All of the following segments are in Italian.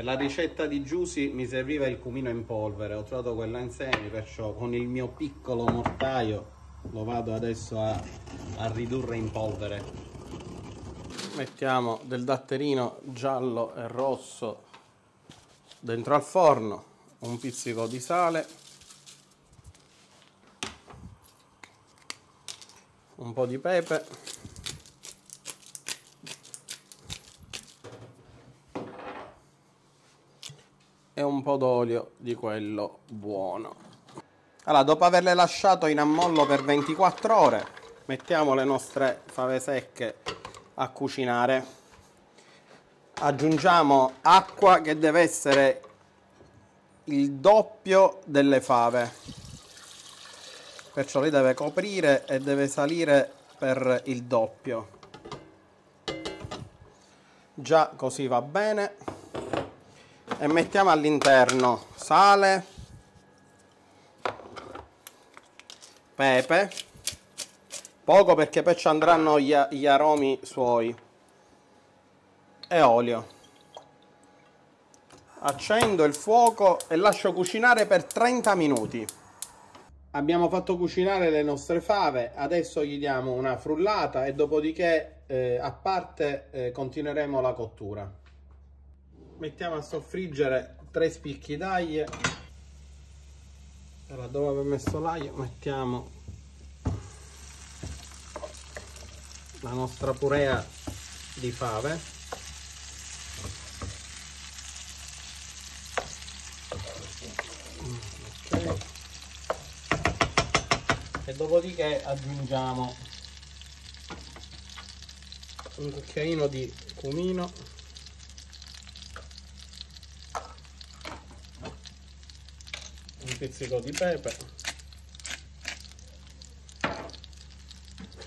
Per la ricetta di Giusy mi serviva il cumino in polvere, ho trovato quella in semi, perciò con il mio piccolo mortaio lo vado adesso a, a ridurre in polvere. Mettiamo del datterino giallo e rosso dentro al forno, un pizzico di sale, un po' di pepe e un po' d'olio di quello buono. Allora, dopo averle lasciato in ammollo per 24 ore, mettiamo le nostre fave secche a cucinare. Aggiungiamo acqua che deve essere il doppio delle fave. Perciò li deve coprire e deve salire per il doppio. Già così va bene e mettiamo all'interno sale, pepe, poco perché poi ci andranno gli, gli aromi suoi e olio. Accendo il fuoco e lascio cucinare per 30 minuti. Abbiamo fatto cucinare le nostre fave, adesso gli diamo una frullata e dopodiché eh, a parte eh, continueremo la cottura mettiamo a soffriggere tre spicchi d'aglio allora dopo aver messo l'aglio mettiamo la nostra purea di fave. Okay. e dopodiché aggiungiamo un cucchiaino di cumino pizzico di pepe.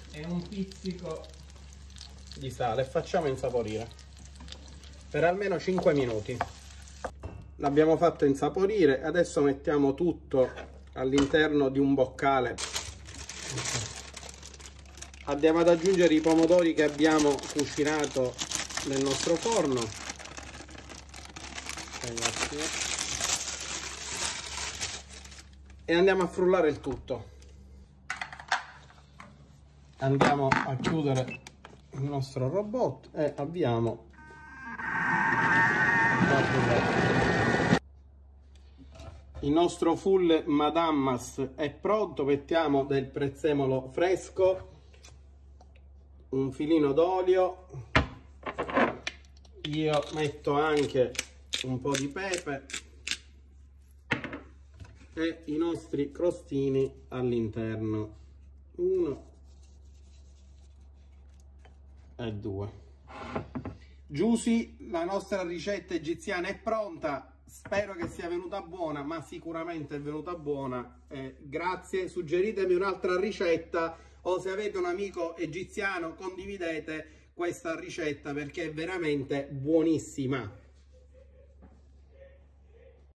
E un pizzico di sale e facciamo insaporire. Per almeno 5 minuti. L'abbiamo fatto insaporire adesso mettiamo tutto all'interno di un boccale. Andiamo ad aggiungere i pomodori che abbiamo cucinato nel nostro forno e andiamo a frullare il tutto. Andiamo a chiudere il nostro robot e avviamo il nostro full madammas è pronto mettiamo del prezzemolo fresco un filino d'olio. Io metto anche un po' di pepe e i nostri crostini all'interno. Uno e due. Giusy la nostra ricetta egiziana è pronta. Spero che sia venuta buona ma sicuramente è venuta buona. Eh, grazie. Suggeritemi un'altra ricetta o se avete un amico egiziano condividete questa ricetta perché è veramente buonissima